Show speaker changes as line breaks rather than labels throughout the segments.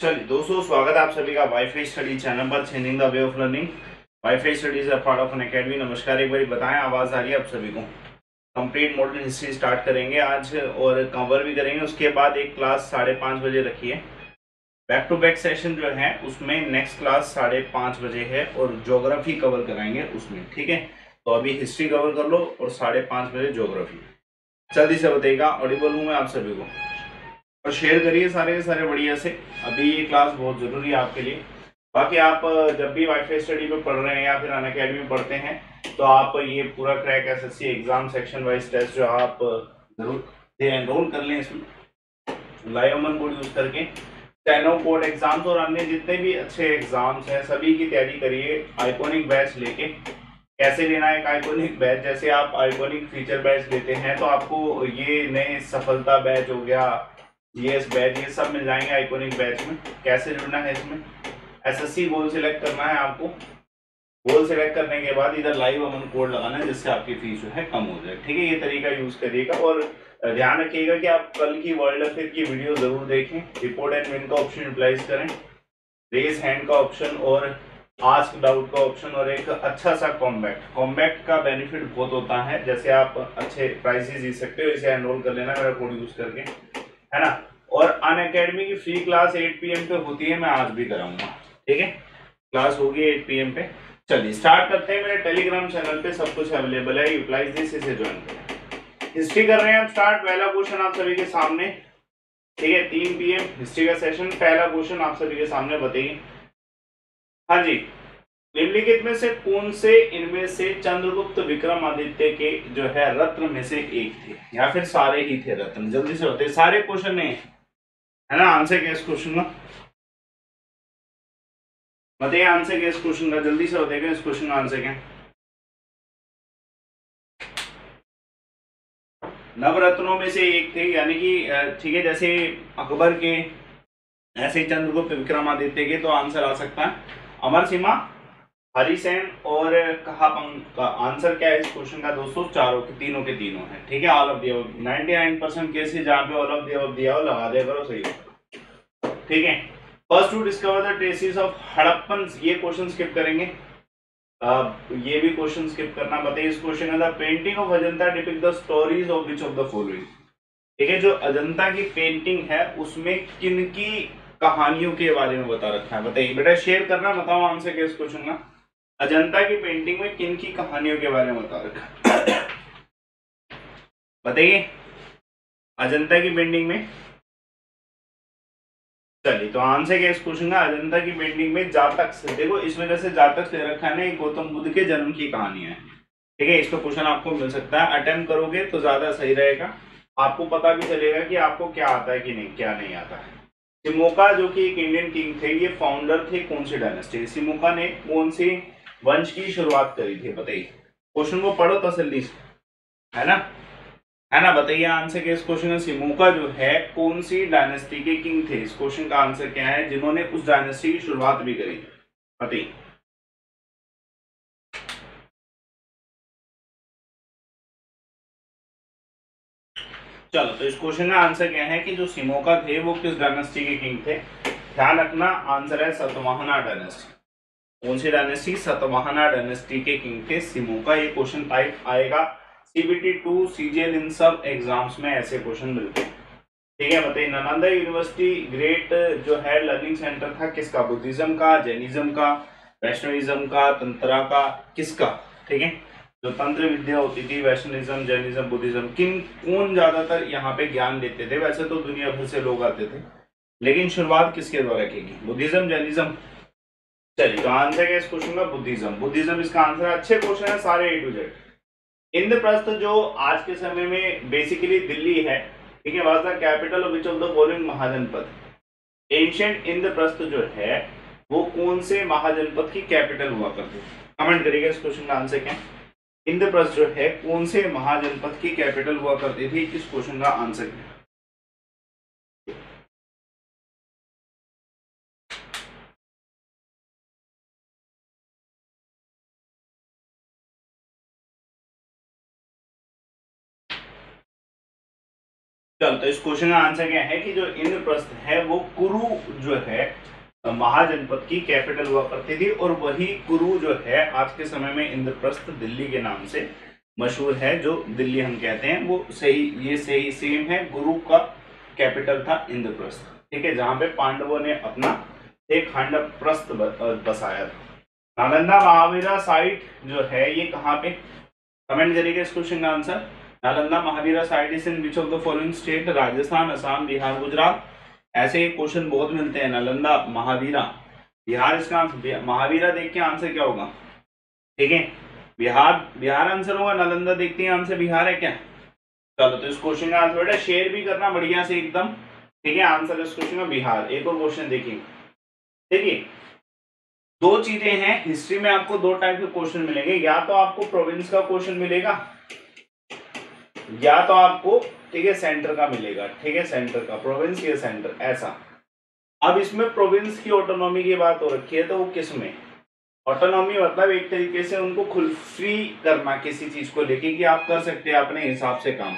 चलिए, दोस्तों, स्वागत है आप सभी का वाईफाई स्टडी चैनल पर changing the way of learning WiFi studies part of an academy नमस्कार, एक बार बताएँ, आवाज़ आ रही है आप सभी को। कंप्लीट मॉडल हिस्ट्री स्टार्ट करेंगे आज और कवर भी करेंगे। उसके बाद एक क्लास साढ़े पाँच बजे रखी है। बैक टू बैक सेशन जो है, उसमें नेक्स्ट क्लास साढ़े पाँच बजे है और जोग्राफी कवर कराएँगे उसमें, ठीक है? तो अभी हिस्ट्री कवर कर लो और साढ़े पाँच बजे जोग्राफी जल्दी से बताइएगा ऑडिबल हूँ मैं आप सभी को। और शेयर करिए सारे सारे बढ़िया से। अभी ये क्लास बहुत ज़रूरी है आपके लिए। बाकी आप जब भी वाईफाई स्टडी में पढ़ रहे हैं या फिर अन अकेडमी में पढ़ते हैं तो आप ये पूरा crack SSC exam section wise test जो आप ज़रूर एनरोल कर लें इसमें। लाइव अमन बोर्ड यूज़ करके। टेनो कोड एग्ज़ाम्स और अन्य जितने भी अच्छे एग्ज़ाम्स हैं, सभी की तैयारी करिए आइकॉनिक बैच लेके। कैसे लेना है एक आइकॉनिक बैच जैसे आप आइकॉनिक फीचर बैच लेते हैं तो आपको ये नए सफलता बैच हो गया ये बैच ये सब मिल जाएँगे आइकोनिक बैच में। कैसे जुड़ना है इसमें? एसएससी गोल सिलेक्ट करना है आपको। गोल सिलेक्ट करने के बाद इधर लाइव अमन कोड लगाना है, जिससे आपकी फ़ीस जो है कम हो जाए। ठीक है, ये तरीका यूज़ करिएगा और ध्यान रखिएगा कि आप कल की वर्ल्ड अफेयर की वीडियो ज़रूर देखें। रिपोर्ट एंड विन का ऑप्शन यूटिलाइज करें। रेस हैंड का ऑप्शन और आस्क डाउट का ऑप्शन और एक अच्छा सा कॉम्बैक्ट कॉम्बैक्ट का बेनिफिट बहुत होता है। जैसे आप अच्छे प्राइसेस जी सकते हो, इसे एनरोल कर लेना मेरा कोड यूज़ करके। है ना? और अन अकेडमी की फ्री क्लास 8 पीएम पे होती है, मैं आज भी कराऊँगा। ठीक है? क्लास होगी 8 पीएम पे। चलिए स्टार्ट करते हैं मेरे टेलीग्राम चैनल पे, सब कुछ अवेलेबल है यूटिलाइज दिस इसे ज्वाइन करें। हिस्ट्री कर रहे हैं आप स्टार्ट पहला क्वेश्चन आप सभी के सामने। ठीक है? तीन पीएम हिस्ट्री का सेशन पहला क्वेश्चन आप सभी के सामने, बताइए। हाँ जी। निम्नलिखित में से कौन से इनमें से चंद्रगुप्त, विक्रमादित्य के जो है रत्न में से एक थे? या फिर सारे ही थे रत्न? जल्दी से होते सारे क्वेश्चन है। है ना? आंसर क्या इस क्वेश्चन का। बताइए आंसर क्या इस क्वेश्चन का। जल्दी से बताइएगा इस क्वेश्चन का आंसर क्या नवरत्नों में से एक थे, यानी कि ठीक है, जैसे अकबर के, ऐसे चंद्रगुप्त, विक्रमादित्य के तो आंसर आ सकता है। अमर सीमा हरिसेन और कहा का आंसर क्या है इस क्वेश्चन का दोस्तों? चारों के, तीनों के तीनों है। ठीक है ऑल ऑफ़ दिया नाइनटी नाइन परसेंट केसेस जहाँ पे ऑल ऑफ़ दिया दिया हो, लगा दिया करो, सही ठीक है? First to discover the traces of Harappan ये क्वेश्चन स्किप करेंगे। अब ये भी क्वेश्चन स्किप करना, बताइए इस क्वेश्चन का painting of Ajanta depict the stories of which of the following ठीक है, जो अजंता की पेंटिंग है, उसमें किन की कहानियों के बारे में बता रखा है? बताइए। बेटा शेयर करना, बताओ आंसर क्या इस क्वेश्चन का? अजंता की पेंटिंग में किन की कहानियों के बारे में बता रखा बताइए। अजंता की पेंटिंग में? चलिए तो आंसर क्या इस क्वेश्चन का अजंता की पेंटिंग में जातक से, देखो, इस वजह से जातक से रखा है गौतम बुद्ध के जन्म की कहानी है। ठीक है, इसको क्वेश्चन आपको मिल सकता है। अटेम्प्ट करोगे तो ज़्यादा सही रहेगा। आपको पता भी चलेगा कि आपको क्या आता है कि नहीं, क्या नहीं आता है। सिमोका जो कि एक इंडियन किंग थे, ये फाउंडर थे कौन सी डायनेस्टी सिमोका ने कौन सी वंश की शुरुआत करी थी, बताइए। क्वेश्चन को पढ़ो तसल्ली से। है ना? है ना, बताइए आंसर क्या इस क्वेश्चन का सिमुका जो है, कौन सी डायनेस्टी के किंग थे? इस क्वेश्चन का आंसर क्या है? जिन्होंने उस डायनेस्टी की शुरुआत भी करी। बताइए। चलो तो इस क्वेश्चन का आंसर क्या है कि जो सिमोका थे, वो किस डायनेस्टी के किंग थे? ध्यान रखना आंसर है सतवाहना डायनेस्टी कौन सी डायनेस्टी सतवाहना डायनेस्टी के किंग थे सिमो का ये क्वेश्चन टाइप आएगा। सीबीटी टू सीजीएल इन सब एग्ज़ाम्स में ऐसे क्वेश्चन मिलते हैं। ठीक है, बताइए नालंदा यूनिवर्सिटी ग्रेट जो है लर्निंग सेंटर था किसका? बुद्धिज्म का, जैनिज्म का, वैष्णविज्म का, तंत्रा का, किसका? ठीक है? जो तंत्र विद्या होती थी, वैष्णविज्म, जैनिज्म, बुद्धिज्म, किन, कौन ज़्यादातर यहाँ पे ज्ञान देते थे? वैसे तो दुनिया भर से लोग आते थे। लेकिन शुरुआत किसके द्वारा की गई? Buddhism, Jainism. चलिए। तो आंसर क्या इस क्वेश्चन का बुद्धिज्म। बुद्धिज्म इसका आंसर अच्छे क्वेश्चन है सारे ए टू जेड इंद्रप्रस्थ जो आज के समय में बेसिकली दिल्ली है, ठीक है was the capital of which of the following mahajanapada? Ancient Indraprastha जो है, वो कौन से महाजनपद की कैपिटल हुआ करते? कमेंट करिएगा इस क्वेश्चन का आंसर क्या? इंद्रप्रस्थ जो है, कौन से महाजनपद की कैपिटल हुआ करती थी? इस क्वेश्चन का आंसर क्या? चल तो इस क्वेश्चन का आंसर क्या है कि जो इंद्रप्रस्थ है, वो कुरु जो है, महाजनपद की कैपिटल हुआ करती थी और वही कुरु जो है, आज के समय में इंद्रप्रस्थ दिल्ली के नाम से मशहूर है, जो दिल्ली हम कहते हैं, वो सही, ये सही सेम है, गुरु का कैपिटल था इंद्रप्रस्थ ठीक है, जहाँ पे पांडवों ने अपना एक खंड प्रस्थ बसाया था। नालंदा महावीरा साइट जो है, ये कहाँ पे? कमेंट करिएगा इस क्वेश्चन का answer Nalanda Mahavira site is in which of the following state, Rajasthan, Assam, Bihar, Gujarat, ऐसे क्वेश्चन बहुत मिलते हैं नालंदा महावीरा। बिहार इसका महावीरा देख के आंसर क्या होगा? ठीक है? बिहार बिहार आंसर होगा, नालंदा देखते हैं आंसर, बिहार है क्या? चलो तो इस क्वेश्चन का आंसर बेटा शेयर भी करना बढ़िया से एकदम। ठीक है आंसर इस क्वेश्चन का बिहार, एक और क्वेश्चन देखिए। देखिए, दो चीज़ें हैं हिस्ट्री में आपको दो टाइप के क्वेश्चन मिलेंगे, या तो आपको प्रोविंस का क्वेश्चन मिलेगा या तो आपको, ठीक है सेंटर का मिलेगा, ठीक है सेंटर का प्रोविंस या सेंटर ऐसा। अब इसमें प्रोविंस की ऑटोनॉमी की बात हो रखी है तो वो किसमें ऑटोनॉमी मतलब एक तरीके से उनको खुल फ्री करना, किसी चीज़ को लेके कि आप कर सकते हैं अपने हिसाब से काम।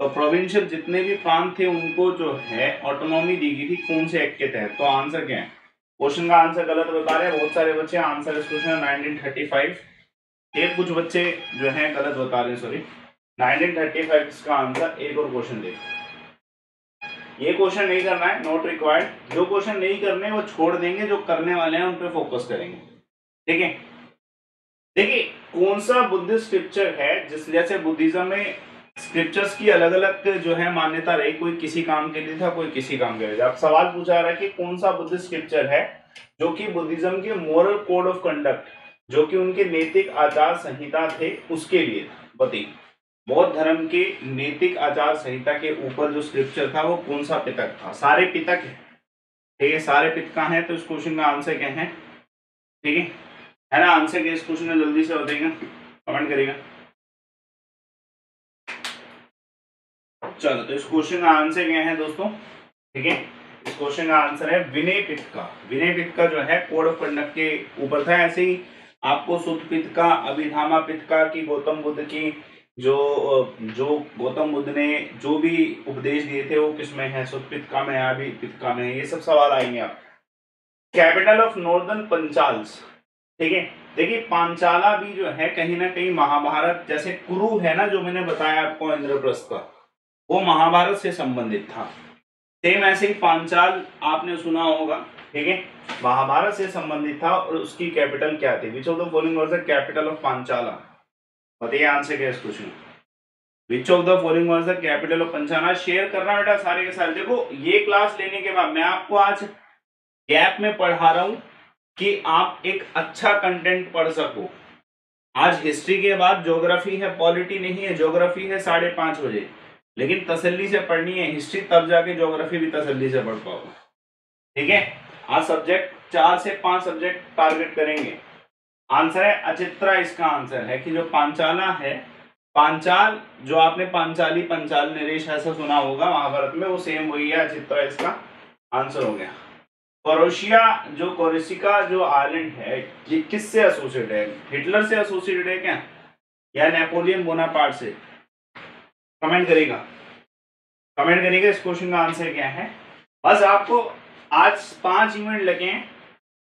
तो प्रोविंशियल जितने भी प्रांत थे, उनको जो है ऑटोनॉमी दी गई थी कौन से एक्ट के तहत? तो आंसर क्या है? क्वेश्चन का आंसर गलत बता रहे हैं, बहुत सारे बच्चे आंसर इस क्वेश्चन नाइनटीन थर्टी फाइव एक कुछ बच्चे जो है गलत बता रहे हैं सॉरी नाइनटीन थर्टी फाइव का आंसर एक और क्वेश्चन देखो ये क्वेश्चन नहीं करना है नॉट रिक्वायर्ड जो क्वेश्चन नहीं करने वो छोड़ देंगे, जो करने वाले हैं, उन पर फोकस करेंगे। ठीक है? देखिए, कौन सा बुद्धिस्ट स्क्रिप्चर है, जिस जैसे बुद्धिज्म में स्क्रिप्चर्स की अलग अलग जो है मान्यता रही, कोई किसी काम के लिए था, कोई किसी काम के लिए अब सवाल पूछा रहा है कि कौन सा बुद्धिस्ट स्क्रिप्चर है, जो कि बुद्धिज्म के मोरल कोड ऑफ़ कंडक्ट जो कि उनके नैतिक आचार संहिता थे, उसके लिए बताइए। बौद्ध धर्म के नैतिक आचार संहिता के ऊपर जो स्क्रिप्चर था, वो कौन सा पितक था? सारे पितक है। ठीक है, सारे पितका हैं? तो इस क्वेश्चन का आंसर क्या है? ठीक है? है ना? आंसर के इस क्वेश्चन में? जल्दी से बताएगा कमेंट करेगा चलो तो इस क्वेश्चन का आंसर क्या है दोस्तों? ठीक है? इस क्वेश्चन का आंसर है विनय पित्त का विनय पित्त का जो है, कोड ऑफ़ कंडक्ट के ऊपर था। ऐसे ही आपको सुध पित्त का अभिधामा पित्त का की, गौतम बुद्ध की जो जो गौतम बुद्ध ने जो भी उपदेश दिए थे, वो किसमें है? सुत पित्त का में है अभी पित्त का में है। ये सब सवाल आएँगे आप कैपिटल ऑफ़ नॉर्दर्न पंचाल्स। ठीक है? देखिए, पांचाला भी जो है, कहीं ना कहीं महाभारत जैसे कुरु है ना, जो मैंने बताया आपको इंद्रप्रस्थ का, वो महाभारत से संबंधित था। सेम ऐसे ही पांचाल आपने सुना होगा। ठीक है? महाभारत से संबंधित था और उसकी कैपिटल क्या थी? Which of the following was the capital of Panchala? बताइए आंसर क्या इस question which of the following was the capital of Panchala share करना बेटा सारे के सारे। देखो, ये क्लास लेने के बाद मैं आपको आज गैप में पढ़ा रहा हूँ कि आप एक अच्छा कंटेंट पढ़ सको। आज हिस्ट्री के बाद ज्योग्राफी है पॉलिटी नहीं है ज्योग्राफी है साढ़े पाँच बजे। लेकिन तसल्ली से पढ़नी है हिस्ट्री तब जाके ज्योग्राफी भी तसल्ली से पढ़ पाओगे। ठीक है? आज सब्जेक्ट चार से पाँच सब्जेक्ट टारगेट करेंगे। आंसर है अचित्रा, इसका आंसर है कि जो पांचाला है, पांचाल, जो आपने पांचाली, पंचाल नरेश ऐसा सुना होगा महाभारत में, वो सेम वही है, अचित्रा, इसका आंसर हो गया। कोरोशिया, जो कोरेसिका, जो आइलैंड है, ये किससे एसोसिएटेड है? हिटलर से एसोसिएटेड है क्या? या नेपोलियन बोनापार्ट से? कमेंट करेगा कमेंट करेगा इस क्वेश्चन का आंसर क्या है? बस आपको आज पाँच इवेंट लगे हैं।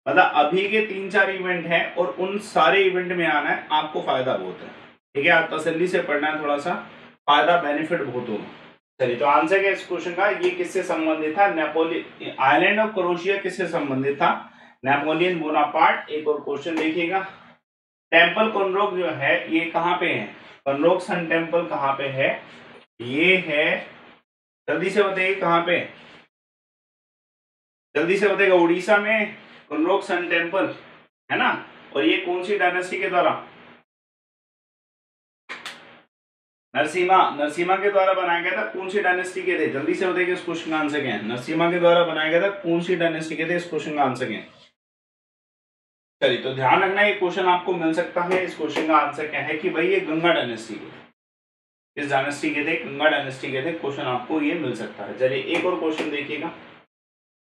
मतलब अभी के तीन चार इवेंट हैं और उन सारे इवेंट में आना है, आपको फ़ायदा बहुत है। ठीक है, आप तसल्ली से पढ़ना है थोड़ा सा फ़ायदा बेनिफिट बहुत होगा। चलिए तो आंसर क्या इस क्वेश्चन का, ये किससे संबंधित था? नेपोलियन आइलैंड ऑफ़ क्रोशिया किससे संबंधित था? नेपोलियन बोनापार्ट एक और क्वेश्चन देखिएगा। टेंपल कनरोक जो है, ये कहाँ पे है? कनरोक सन टेंपल कहाँ पे है? ये है, जल्दी से बताइए कहाँ पे जल्दी से बताइएगा, उड़ीसा में? कनरोक सन टेंपल, है ना? और ये कौन सी डायनेस्टी के द्वारा? नरसिम्हा नरसिम्हा के द्वारा बनाया गया था, कौन सी डायनेस्टी के थे? जल्दी से बताइए इस क्वेश्चन का आंसर क्या है? नरसिम्हा के द्वारा बनाया गया था, कौन सी डायनेस्टी के थे? इस क्वेश्चन का आंसर क्या है? चलिए तो ध्यान रखना, ये क्वेश्चन आपको मिल सकता है। इस क्वेश्चन का आंसर क्या है कि भाई, ये गंगा डायनेस्टी के इस डायनेस्टी के थे, गंगा डायनेस्टी के थे क्वेश्चन आपको ये मिल सकता है। चलिए, एक और क्वेश्चन देखिएगा।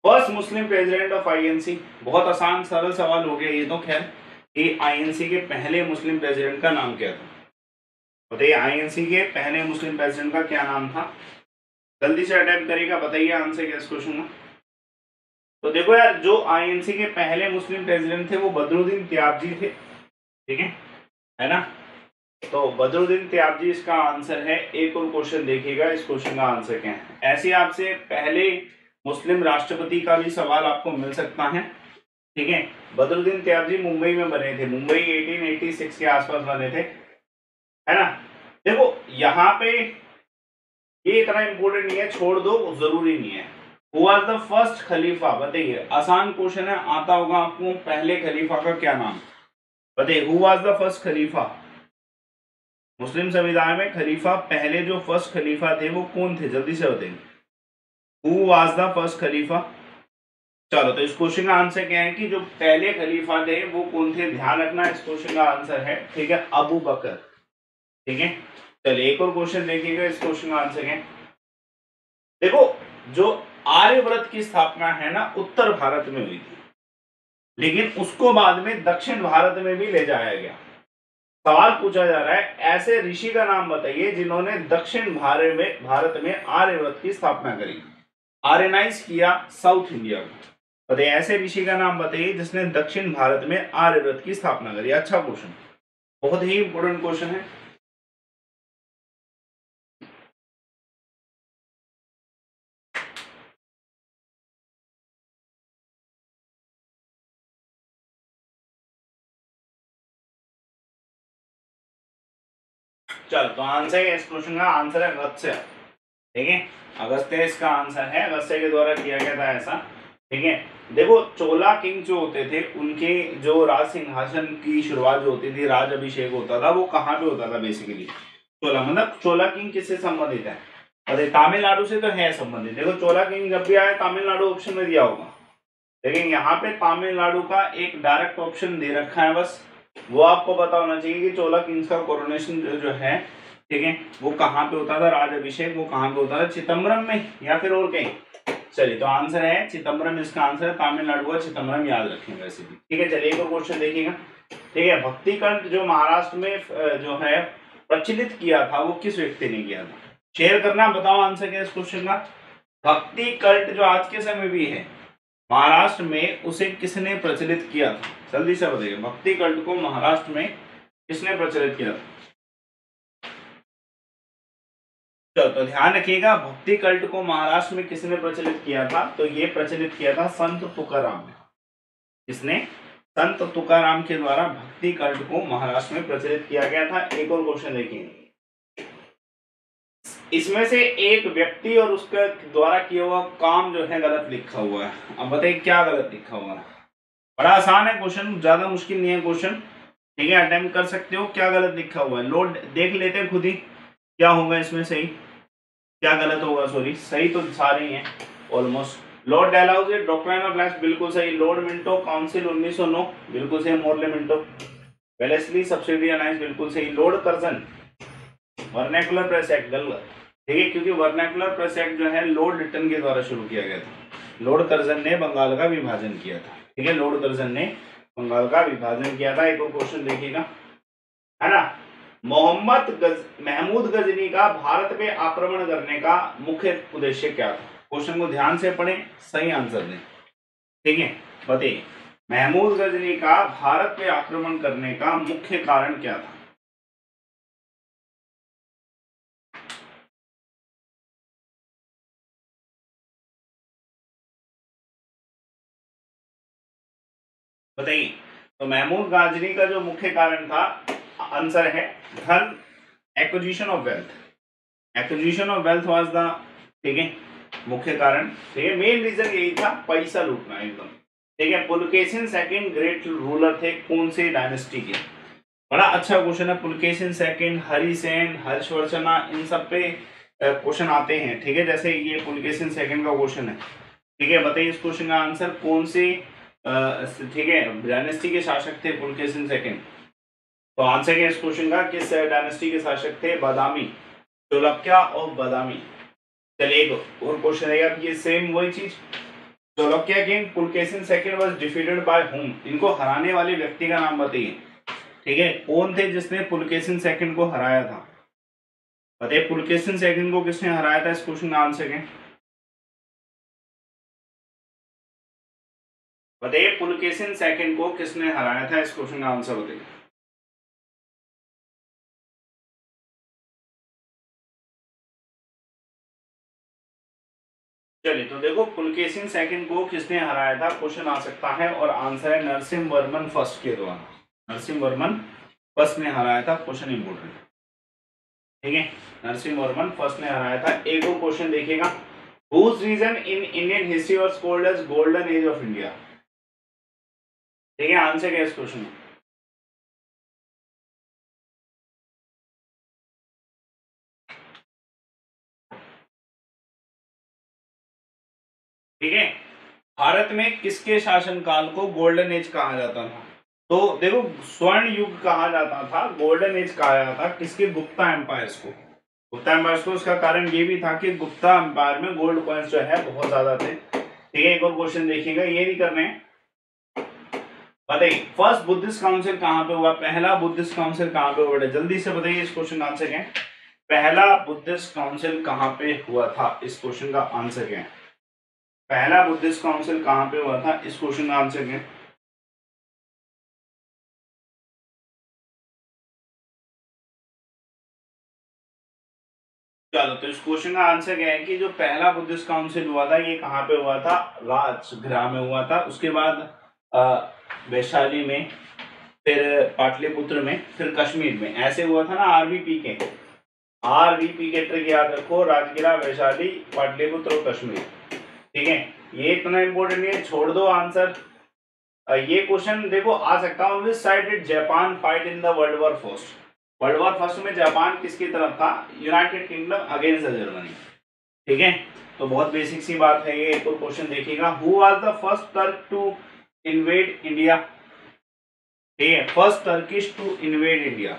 First Muslim president of INC बहुत आसान, सरल सवाल हो गया ये तो खैर। कि आईएनसी के पहले मुस्लिम प्रेसिडेंट का नाम क्या था? बताइए आईएनसी के पहले मुस्लिम प्रेसिडेंट का क्या नाम था? जल्दी से अटेम्प्ट करेगा बताइए आंसर क्या इस क्वेश्चन का तो देखो यार, जो आईएनसी के पहले मुस्लिम प्रेसिडेंट थे, वो बदरुद्दीन त्याबजी थे। ठीक है? है ना? तो बदरुद्दीन त्याबजी इसका आंसर है, एक और क्वेश्चन देखिएगा, इस क्वेश्चन का आंसर क्या है? ऐसे आपसे पहले मुस्लिम राष्ट्रपति का भी सवाल आपको मिल सकता है। ठीक है? बदरुद्दीन त्याबजी मुंबई में बने थे। मुंबई 1886 के आसपास बने थे। है ना? देखो, यहाँ पे ये इतना इंपॉर्टेंट नहीं है, छोड़ दो, ज़रूरी नहीं है। हुआ द फ़र्स्ट खलीफा? बताइए। आसान क्वेश्चन है, आता होगा आपको। पहले खलीफा का क्या नाम? बताइए हु वाज द फ़र्स्ट खलीफा? मुस्लिम संविधान में खलीफा, पहले जो फ़र्स्ट खलीफा थे, वो कौन थे? जल्दी से बताइए। हु वाज द फ़र्स्ट खलीफा चलो तो इस क्वेश्चन का आंसर क्या है कि जो पहले खलीफा थे, वो कौन थे? ध्यान रखना, इस क्वेश्चन का आंसर है, ठीक है? अबू बकर ठीक है? चलिए एक और क्वेश्चन देखिएगा, इस क्वेश्चन का आंसर है? देखो, जो आर्यव्रत की स्थापना है ना, उत्तर भारत में हुई थी। लेकिन उसको बाद में दक्षिण भारत में भी ले जाया गया। सवाल पूछा जा रहा है, ऐसे ऋषि का नाम बताइए, जिन्होंने दक्षिण भारत में भारत में आर्यव्रत की स्थापना करी। आर्यनाइज किया साउथ इंडिया को। बताइए ऐसे ऋषि का नाम बताइए, जिसने दक्षिण भारत में आर्यव्रत की स्थापना करी। अच्छा क्वेश्चन बहुत ही इंपोर्टेंट क्वेश्चन है। चल तो आंसर है इस क्वेश्चन का। आंसर है अगस्त्य ठीक है? अगस्त्य इसका आंसर है। अगस्त्य के द्वारा किया गया था ऐसा। ठीक है? देखो, चोला किंग जो होते थे, उनके जो राज सिंहासन की शुरुआत जो होती थी, राज अभिषेक होता था, वो कहाँ पे होता था बेसिकली चोला मतलब चोला किंग किससे संबंधित है? अरे, तमिलनाडु से तो है संबंधित। देखो, चोला किंग जब भी आया, तमिलनाडु ऑप्शन में दिया होगा। लेकिन यहाँ पे तमिलनाडु का एक डायरेक्ट ऑप्शन दे रखा है बस। वो आपको पता होना चाहिए कि चोला किंग्स का कोरोनेशन जो है ठीक है? वो कहाँ पे होता था? राज अभिषेक, वो कहाँ पे होता था? चिदम्बरम में, या फिर और कहीं? चलिए तो आंसर है चिदम्बरम इसका आंसर है तमिलनाडु का चिदम्बरम याद रखेंगे वैसे भी। ठीक है, चलिए एक और क्वेश्चन देखिएगा। ठीक है भक्ति कंठ जो महाराष्ट्र में जो है, प्रचलित किया था, वो किस व्यक्ति ने किया था? शेयर करना, बताओ आंसर क्या इस क्वेश्चन का? भक्ति कल्ट जो आज के समय भी है, महाराष्ट्र में उसे किसने प्रचलित किया था? जल्दी से बताइए भक्ति कल्ट को महाराष्ट्र में किसने प्रचलित किया था? तो, तो ध्यान रखिएगा भक्ति कल्ट को महाराष्ट्र में किसने प्रचलित किया था? तो ये प्रचलित किया था संत तुकाराम किसने? संत तुकाराम के द्वारा भक्ति कल्ट को महाराष्ट्र में प्रचलित किया गया था। एक और क्वेश्चन देखिए। इसमें से एक व्यक्ति और उसके द्वारा किया हुआ काम जो है गलत लिखा हुआ है। अब बताइए क्या गलत लिखा हुआ है? बड़ा आसान है क्वेश्चन ज़्यादा मुश्किल नहीं है क्वेश्चन। ठीक है अटेम्प्ट कर सकते हो क्या गलत लिखा हुआ है? लोड देख लेते हैं खुद ही क्या होगा इसमें सही। क्या गलत होगा? सॉरी सही तो सारे ही है almost lord Dalhousie doctor of बिल्कुल सही। लॉर्ड मिंटो काउंसिल 1909 बिल्कुल सही। Morley Minto Wellesley subsidy alliance बिल्कुल सही। Lord Curzon vernacular press act गलत। ठीक है क्योंकि वर्नैकुलर प्रेस एक्ट जो है लॉर्ड लिटन के द्वारा शुरू किया गया था। लॉर्ड कर्जन ने बंगाल का विभाजन किया था। ठीक है लॉर्ड कर्जन ने बंगाल का विभाजन किया था। एक और क्वेश्चन देखिएगा। है ना? मोहम्मद गज, महमूद गजनी का भारत पे आक्रमण करने का मुख्य उद्देश्य क्या था? क्वेश्चन को ध्यान से पढ़ें, सही आंसर दें। ठीक है, बताइए। महमूद गजनी का भारत पे आक्रमण करने का मुख्य कारण क्या था? बताइए। तो महमूद गाजनी का जो मुख्य कारण था आंसर है, धन acquisition of wealth acquisition of wealth was the ठीक है, मुख्य कारण। ठीक है मेन रीजन यही था, पैसा लूटना एकदम। ठीक है, पुलकेशन सेकंड ग्रेट रूलर थे, कौन से डायनेस्टी के? बड़ा अच्छा क्वेश्चन है, पुलकेशन सेकंड हरिसेन, हर्षवर्धना, इन सब पे क्वेश्चन आते हैं। ठीक है, जैसे ये पुलकेशन सेकंड का क्वेश्चन है। ठीक है, बताइए इस क्वेश्चन का आंसर कौन से ठीक है डायनेस्टी के शासक थे पुलकेशन सेकंड तो आंसर क्या इस क्वेश्चन का? किस डायनेस्टी के शासक थे? बादामी। चोलक्या और बादामी। चलिए एक और क्वेश्चन है ये सेम वही चीज़। Chalukya king Pulakeshin second was defeated by home इनको हराने वाले व्यक्ति का नाम बताइए। ठीक है? कौन थे जिसने पुलकेशन सेकंड को हराया था? बताइए पुलकेशन सेकंड को किसने हराया था? इस क्वेश्चन का आंसर क्या बताइए पुलकेशन सेकंड को किसने हराया था? इस क्वेश्चन का आंसर बताइए। चलिए तो देखो पुलकेशिन सेकंड को किसने हराया था? क्वेश्चन आ सकता है और आंसर है नरसिंह वर्मन फ़र्स्ट के द्वारा। नरसिंह वर्मन फ़र्स्ट ने हराया था क्वेश्चन इंपोर्टेंट ठीक है? नरसिंह वर्मन फ़र्स्ट ने हराया था। एक और क्वेश्चन देखिएगा। Whose region in Indian history was called as golden age of India ठीक है आंसर क्या इस क्वेश्चन में? ठीक है? भारत में किसके शासनकाल को गोल्डन एज कहा जाता था? तो देखो, स्वर्ण युग कहा जाता था गोल्डन एज कहा जाता था, किसके? गुप्ता एम्पायर को। गुप्ता एम्पायर को उसका कारण ये भी था कि गुप्ता एम्पायर में गोल्ड कॉइन्स जो है, बहुत ज़्यादा थे। ठीक है, एक और क्वेश्चन देखिएगा, ये नहीं करने बताइए फ़र्स्ट बुद्धिस्ट काउंसिल कहाँ पे हुआ? पहला बुद्धिस्ट काउंसिल कहाँ पे हुआ जल्दी से बताइए इस क्वेश्चन का आंसर क्या पहला बुद्धिस्ट काउंसिल कहाँ पे हुआ था? इस क्वेश्चन का आंसर क्या है? पहला बुद्धिस्ट काउंसिल कहाँ पे हुआ था? इस क्वेश्चन का आंसर क्या चलो तो इस क्वेश्चन का आंसर क्या है कि जो पहला बुद्धिस्ट काउंसिल हुआ था, ये कहाँ पे हुआ था? राजगृह में हुआ था। उसके बाद वैशाली में, फिर पाटलिपुत्र में, फिर कश्मीर में। ऐसे हुआ था ना आरबीपी के। आरबीपी के ट्रिक याद रखो। राजगिरा वैशाली, पाटलिपुत्र और कश्मीर। ठीक है? ये इतना इंपॉर्टेंट नहीं है, छोड़ दो आंसर ये क्वेश्चन देखो, आ सकता है side Japan fight in the world war first world war first में जापान किसकी तरफ़ था? यूनाइटेड किंगडम अगेंस्ट जर्मनी ठीक है? तो बहुत बेसिक सी बात है ये, एक और क्वेश्चन देखिएगा। Who was the first Turk to invade India ठीक है? First Turkish to invade India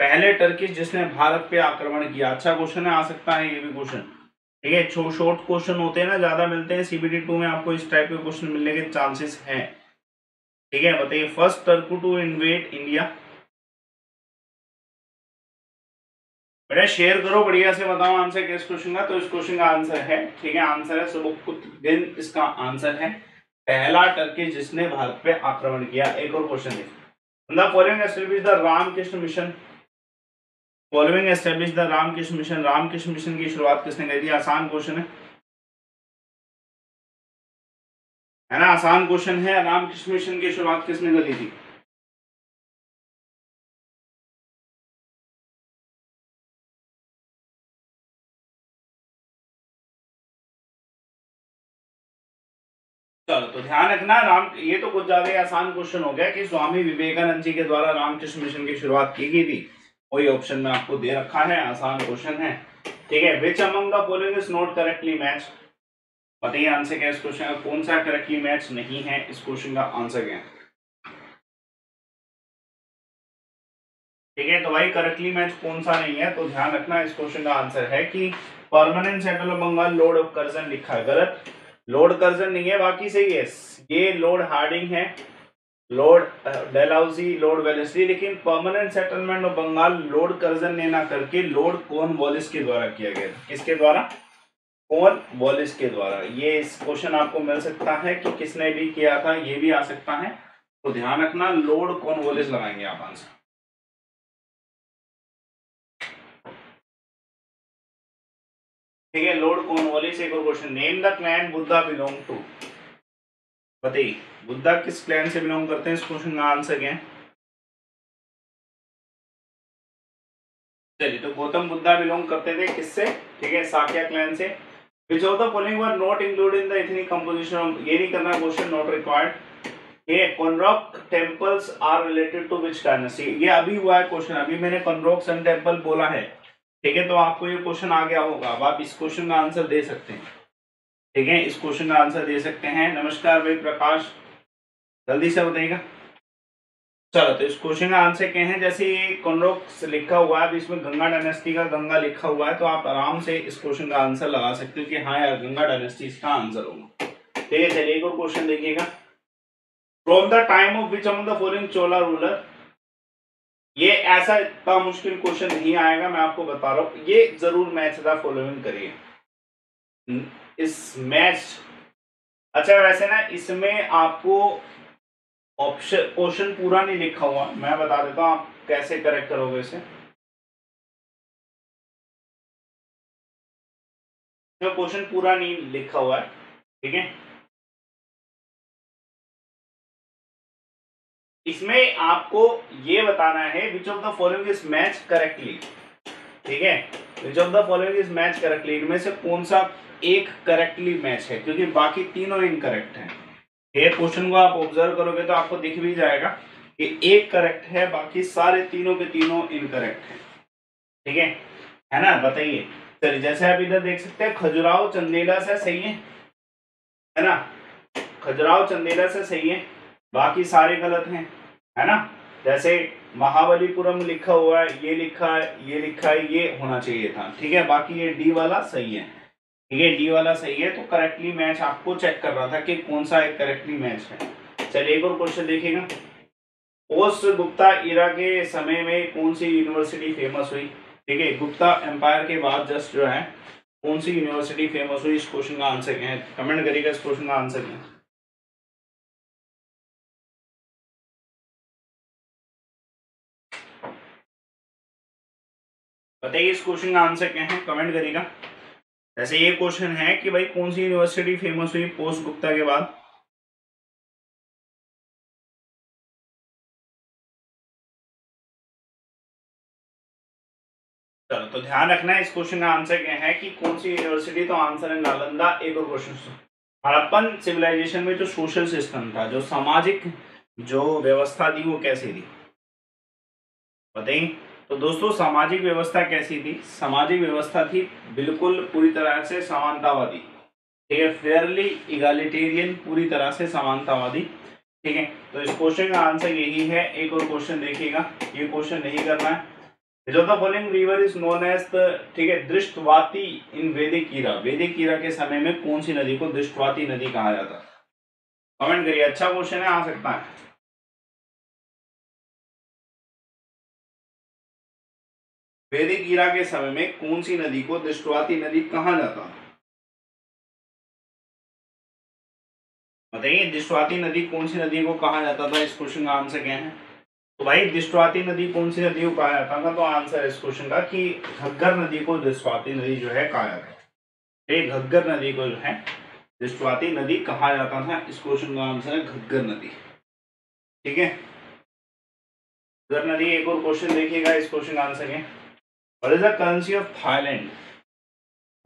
पहले टर्किश जिसने भारत पे आक्रमण किया। अच्छा क्वेश्चन है, आ सकता है ये भी क्वेश्चन ठीक है शॉर्ट क्वेश्चन होते हैं ना, ज़्यादा मिलते हैं। सीबीडी टू में आपको इस टाइप के क्वेश्चन मिलने के चांसेस हैं। ठीक है, बताइए first Turk to invade India बेटा शेयर करो, बढ़िया से बताओ आंसर किस क्वेश्चन का। तो इस क्वेश्चन का आंसर है, ठीक है आंसर है सुबुकुद्दीन इसका आंसर है। पहला टर्की जिसने भारत पे आक्रमण किया। एक और क्वेश्चन देखो following the Ramakrishna mission following establish the Ramakrishna mission Ramakrishna mission की शुरुआत किसने करी थी? आसान क्वेश्चन है। है ना? आसान क्वेश्चन है। रामकृष्ण मिशन की शुरुआत किसने करी थी? तो ध्यान रखना राम ये तो कुछ ज़्यादा आसान क्वेश्चन हो गया कि स्वामी विवेकानंद जी के द्वारा रामकृष्ण मिशन की शुरुआत की गई थी। वही ऑप्शन में आपको दे रखा है, आसान क्वेश्चन है। ठीक है which among the following is not correctly match बताइए आंसर क्या इस क्वेश्चन का? कौन सा करेक्टली मैच नहीं है? इस क्वेश्चन का आंसर क्या ठीक है तो भाई करेक्टली मैच कौन सा नहीं है तो ध्यान रखना इस क्वेश्चन का आंसर है कि permanent central Bengal lord of Curzon लिखा है। गलत? लोड कर्जन नहीं है, बाकी सही है। ये लोड हार्डिंग है। लॉर्ड डेलाउजी लॉर्ड वेलेस्ली लेकिन permanent settlement of Bengal lord Curzon ने ना करके लॉर्ड कौन वॉलिस के द्वारा किया गया किसके द्वारा? कौन वॉलिस के द्वारा। ये इस क्वेश्चन आपको मिल सकता है कि किसने भी किया था, ये भी आ सकता है। तो ध्यान रखना लॉर्ड कौन वॉलिस लगाएँगे आप आंसर ठीक है लॉर्ड कौन वॉलिस एक और question name the clan Buddha belong to बताइए बुद्धा किस क्लैन से बिलोंग करते हैं? इस क्वेश्चन का आंसर क्या है? चलिए तो गौतम बुद्धा बिलोंग करते थे किससे? ठीक है, साकिया क्लैन से। Which of the following were not include in the ethnic composition ये नहीं करना क्वेश्चन नॉट रिक्वायर्ड ये Konark temples are related to which dynasty ये अभी हुआ है क्वेश्चन अभी मैंने कॉनरॉक सन टेंपल बोला है। ठीक है तो आपको ये क्वेश्चन आ गया होगा। अब आप इस क्वेश्चन का आंसर दे सकते हैं। ठीक है इस क्वेश्चन का आंसर दे सकते हैं। नमस्कार भाई प्रकाश। जल्दी से बताइएगा। चलो तो इस क्वेश्चन का आंसर क्या है? जैसे ये लिखा हुआ है इसमें गंगा डायनेस्टी का गंगा लिखा हुआ है तो आप आराम से इस क्वेश्चन का आंसर लगा सकते हो कि हाँ यार, गंगा डायनेस्टी इसका आंसर होगा। ठीक है चलिए एक और क्वेश्चन देखिएगा। From the time of which among the following Chola ruler ये ऐसा इतना मुश्किल क्वेश्चन नहीं आएगा, मैं आपको बता रहा हूँ। ये ज़रूर मैच द फॉलोइंग करिए। इस मैच अच्छा वैसे ना इसमें आपको ऑप्शन क्वेश्चन पूरा नहीं लिखा हुआ। मैं बता देता हूँ, आप कैसे करेक्ट करोगे इसे। क्वेश्चन पूरा नहीं लिखा हुआ है, ठीक है? इसमें आपको ये बताना है which of the following is match correctly ठीक है? Which of the following is match correctly इनमें से कौन सा एक करेक्टली मैच है, क्योंकि बाकी तीनों इनकरेक्ट हैं। ये क्वेश्चन को आप ऑब्ज़र्व करोगे तो आपको दिख भी जाएगा कि एक करेक्ट है, बाकी सारे तीनों के तीनों इनकरेक्ट है। ठीक है? है ना? बताइए। चलिए, जैसे आप इधर देख सकते हैं, खजुराहो चंदेला से सही है। है ना? खजुराहो चंदेला से सही है। बाकी सारे गलत हैं। है ना? जैसे महाबलीपुरम लिखा हुआ है, ये लिखा है, ये लिखा है, ये होना चाहिए था। ठीक है? बाकी ये डी वाला सही है। ठीक है डी वाला सही है तो करेक्टली मैच आपको चेक कर रहा था कि कौन सा करेक्टली मैच है। चलिए एक और क्वेश्चन देखिएगा। पोस्ट गुप्ता इरा के समय में कौन सी यूनिवर्सिटी फ़ेमस हुई? ठीक है गुप्ता एम्पायर के बाद जस्ट जो है, कौन सी यूनिवर्सिटी फ़ेमस हुई? इस क्वेश्चन का आंसर क्या है? कमेंट करिएगा इस क्वेश्चन का आंसर क्या बताइए इस क्वेश्चन का आंसर क्या है? कमेंट करिएगा। जैसे ये क्वेश्चन है कि भाई कौन सी यूनिवर्सिटी फ़ेमस हुई पोस्ट गुप्ता के बाद? चलो तो ध्यान रखना है इस क्वेश्चन का आंसर क्या है कि कौन सी यूनिवर्सिटी तो आंसर है नालंदा, एक और क्वेश्चन हड़प्पन सिविलाइजेशन में जो सोशल सिस्टम था, जो सामाजिक जो व्यवस्था थी, वो कैसी थी? बताइए। तो दोस्तों, सामाजिक व्यवस्था कैसी थी? सामाजिक व्यवस्था थी बिल्कुल पूरी तरह से समानतावादी। ठीक है फेयरली इगालिटेरियन पूरी तरह से समानतावादी। ठीक है तो इस क्वेश्चन का आंसर यही है। एक और क्वेश्चन देखिएगा। ये क्वेश्चन नहीं करना है। ठीक है, दृष्टवाती इन वैदिक कीरा के समय में कौन सी नदी को दृष्टवाती नदी कहा जाता कमेंट करिए अच्छा क्वेश्चन है, आ सकता है। वैदिक ईरा के समय में कौन सी नदी को दृष्टवाती नदी कहा जाता बताइए दृष्टवाती नदी कौन सी नदी को कहा जाता था? इस क्वेश्चन का आंसर क्या है? तो भाई दृष्टवाती नदी कौन सी नदी को कहा जाता था? तो आंसर इस क्वेश्चन का कि घग्गर नदी को दृष्टवाती नदी जो है कहा जाता है। घग्गर नदी को जो है दृष्टवाती नदी कहा जाता था। इस क्वेश्चन का आंसर है घग्गर नदी। ठीक है? घग्गर नदी, एक और क्वेश्चन देखिएगा, इस क्वेश्चन का आंसर है? What is the currency of Thailand?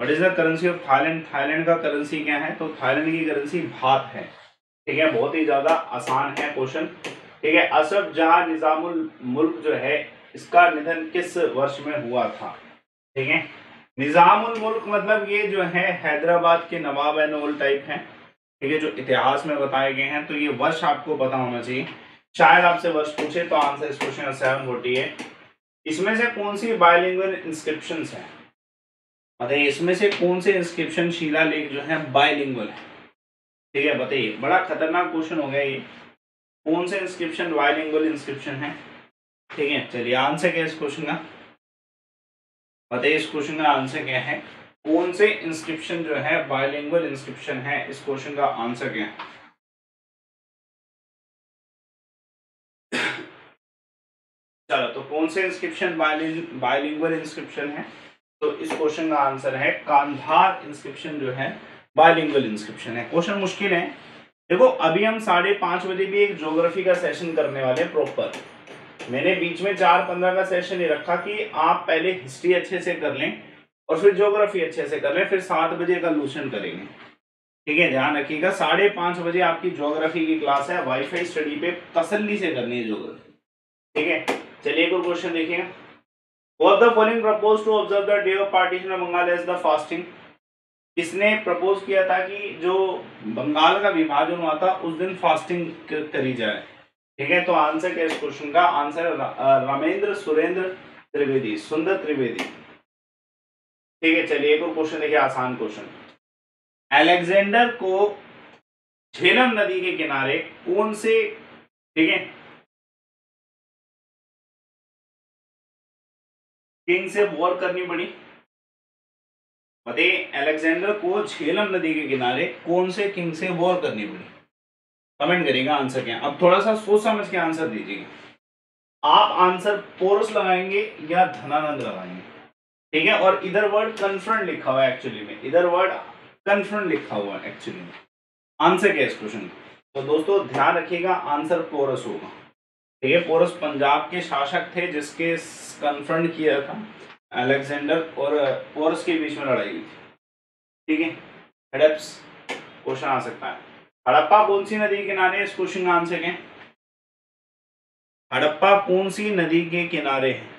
What is the currency of Thailand? Thailand का करेंसी क्या है? तो थाईलैंड की करेंसी भात है। ठीक है? बहुत ही ज़्यादा आसान है क्वेश्चन ठीक है? असफ जहाँ निजामुल मुल्क जो है, इसका निधन किस वर्ष में हुआ था? ठीक है? निजामुल मुल्क मतलब ये जो है, हैदराबाद के नवाब एंड ओल टाइप है। ठीक है? जो इतिहास में बताए गए हैं। तो ये वर्ष आपको पता होना चाहिए। शायद आपसे वर्ष पूछे तो आंसर इस क्वेश्चन सेवन फोर्टी है इसमें से कौन सी बायलिंगुअल इंस्क्रिप्शन है? मतलब इसमें से कौन से इंस्क्रिप्शन शिलालेख जो है बायलिंगुअल है? ठीक है, बताइए। बड़ा खतरनाक क्वेश्चन हो गया ये। कौन से इंस्क्रिप्शन बायलिंगुअल इंस्क्रिप्शन है? ठीक है, चलिए आंसर क्या है इस क्वेश्चन का? बताइए, इस क्वेश्चन का आंसर क्या है? कौन से इंस्क्रिप्शन जो है बायलिंगुअल इंस्क्रिप्शन है? इस क्वेश्चन का आंसर क्या है? चलो तो कौन से इंस्क्रिप्शन बायलिंगुअल इंस्क्रिप्शन है? तो इस क्वेश्चन का आंसर है, कांधार इंस्क्रिप्शन जो है बायलिंगुअल इंस्क्रिप्शन है। क्वेश्चन मुश्किल है। देखो, अभी हम साढ़े पाँच बजे भी एक ज्योग्राफी का सेशन करने वाले प्रॉपर मैंने बीच में चार पंद्रह का सेशन ही रखा कि आप पहले हिस्ट्री अच्छे से कर लें और फिर ज्योग्राफी अच्छे से कर लें, फिर सात बजे का लूशन करेंगे। ठीक है, ध्यान रखिएगा, साढ़े पाँच बजे आपकी ज्योग्राफी की क्लास है वाईफाई स्टडी पे तसल्ली से करनी है ज्योग्राफी ठीक है? चलिए एक और क्वेश्चन देखिए। What the following propose to observe the day of partition of Bengal as the fasting किसने प्रपोज किया था कि जो बंगाल का विभाजन हुआ था, उस दिन फास्टिंग करी जाए? ठीक है तो आंसर क्या इस क्वेश्चन का? आंसर रामेंद्र सुरेंद्र त्रिवेदी, सुंदर त्रिवेदी। ठीक है, चलिए एक और क्वेश्चन देखिए, आसान क्वेश्चन अलेक्जेंडर को झेलम नदी के किनारे कौन से ठीक है किंग से वॉर करनी पड़ी। बताइए अलेक्जेंडर को झेलम नदी के किनारे कौन से किंग से वॉर करनी पड़ी। कमेंट करिएगा आंसर क्या। अब थोड़ा सा सोच समझ के आंसर दीजिएगा। आप आंसर पोरस लगाएँगे या धनानंद लगाएँगे? ठीक है, और इधर वर्ड कन्फ्रंट लिखा हुआ है एक्चुअली में। इधर वर्ड कन्फ्रंट लिखा हुआ है एक्चुअली में। आंसर क्या है इस क्वेश्चन तो दोस्तों, ध्यान रखिएगा, आंसर पोरस होगा। ठीक है, पोरस पंजाब के शासक थे, जिसके कन्फ्रंट किया था अलेक्जेंडर और पोरस के बीच में लड़ाई हुई थी। ठीक है? हड़प्स क्वेश्चन आ सकता है। हड़प्पा कौन सी नदी के किनारे, इस क्वेश्चन का आंसर क्या हड़प्पा कौन सी नदी के किनारे है।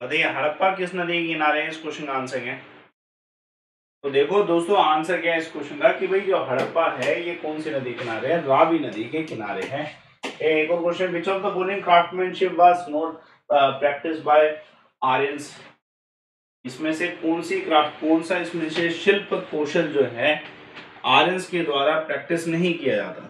बताइए, हड़प्पा किस नदी के किनारे है? इस क्वेश्चन का आंसर क्या तो देखो दोस्तों आंसर क्या है इस क्वेश्चन का कि भाई जो हड़प्पा है, ये कौन सी नदी किनारे है? रावी नदी के किनारे है। एक और question which of the following craftsmanship was not practice by Aryans इसमें से कौन सी क्राफ्ट कौन सा इसमें से शिल्प कौशल जो है आर्यंस के द्वारा प्रैक्टिस नहीं किया जाता?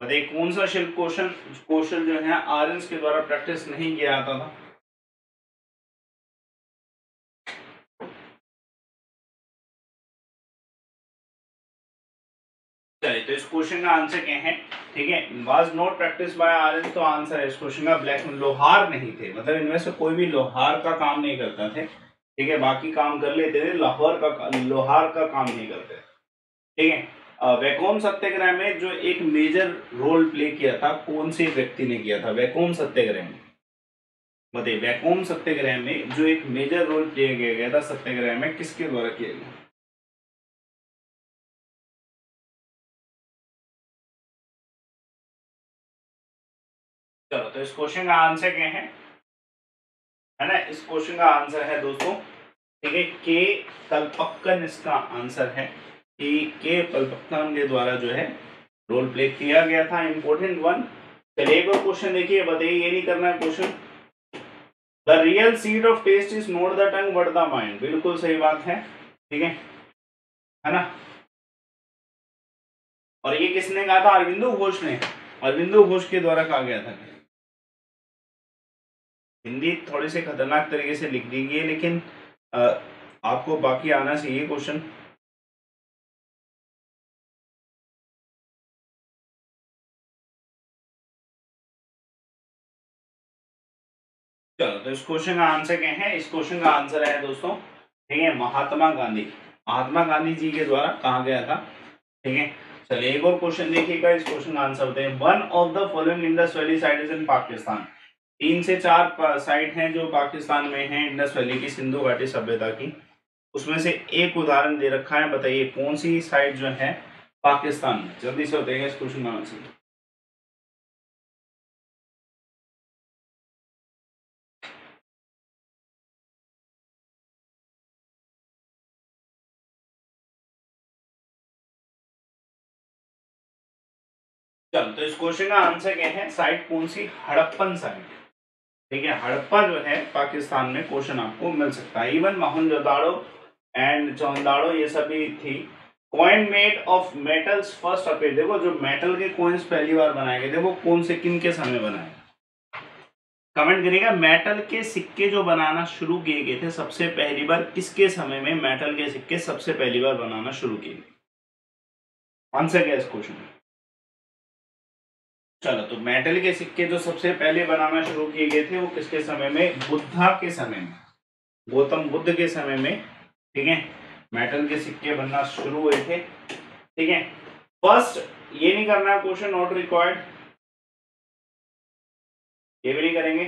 बताइए कौन सा शिल्प कौशल कौशल जो है आर्यंस के द्वारा प्रैक्टिस नहीं किया जाता था? तो इस क्वेश्चन का आंसर क्या है? ठीक है? Was not practice by Aryan तो आंसर है इस क्वेश्चन का। ब्लैक लोहार नहीं थे। मतलब इनमें से कोई भी लोहार का काम नहीं करता थे। ठीक है? बाकी काम कर लेते थे। लोहार का लोहार का काम नहीं करते ठीक है? वैकोम सत्याग्रह में जो एक मेजर रोल प्ले किया था, कौन से व्यक्ति ने किया था? वैकोम सत्याग्रह में। बताइए, वैकोम सत्याग्रह में जो एक मेजर रोल प्ले किया गया था सत्याग्रह में, किसके द्वारा किया गया तो इस क्वेश्चन का आंसर क्या है? है ना? इस क्वेश्चन का आंसर है दोस्तों, ठीक है? के कल्पक्कन इसका आंसर है कि के कल्पक्कन के द्वारा जो है रोल प्ले किया गया था इंपॉर्टेंट वन चलिए एक और क्वेश्चन देखिए बताइए ये नहीं करना है question the real seed of taste is not the tongue but the mind बिल्कुल सही बात है, ठीक है? है ना? और ये किसने कहा था? अरविंदो घोष ने। अरविंदो घोष के द्वारा कहा गया था। हिंदी थोड़ी सी खतरनाक तरीके से लिख दी गई है लेकिन आ, आपको बाकी आना चाहिए क्वेश्चन चलो तो इस क्वेश्चन का आंसर क्या है? इस क्वेश्चन का आंसर है दोस्तों ठीक है महात्मा गांधी. महात्मा गांधी जी के द्वारा कहा गया था ठीक है? चलिए एक और क्वेश्चन देखिएगा इस क्वेश्चन का आंसर होते हैं. One of the following valley site is in Pakistan तीन से चार साइट हैं जो पाकिस्तान में हैं, इंडस वैली की, सिंधु घाटी सभ्यता की। उसमें से एक उदाहरण दे रखा है, बताइए कौन सी साइट जो है पाकिस्तान में? जल्दी से हैं इस क्वेश्चन का आंसर चलो तो इस क्वेश्चन का आंसर क्या है? साइट कौन सी हड़प्पन साइट ठीक है, हड़प्पा जो है, पाकिस्तान में क्वेश्चन आपको मिल सकता है। इवन मोहनजोदाड़ो एंड चौंदाड़ो, ये सभी थी। Coin made of metals first appear देखो जो मेटल के कॉइन्स पहली बार बनाए गए वो कौन से, किन के समय बनाए। कमेंट करिएगा मेटल के सिक्के जो बनाना शुरू किए गए थे, सबसे पहली बार किसके समय में मेटल के सिक्के सबसे पहली बार बनाना शुरू किए गए? आंसर क्या इस क्वेश्चन में? चलो तो मेटल के सिक्के जो सबसे पहले बनाना शुरू किए गए थे, वो किसके समय में? बुद्धा के समय में। गौतम बुद्ध के समय में, ठीक है? मेटल के सिक्के बनना शुरू हुए थे, ठीक है? फ़र्स्ट ये नहीं करना क्वेश्चन नॉट रिक्वायर्ड ये भी नहीं करेंगे।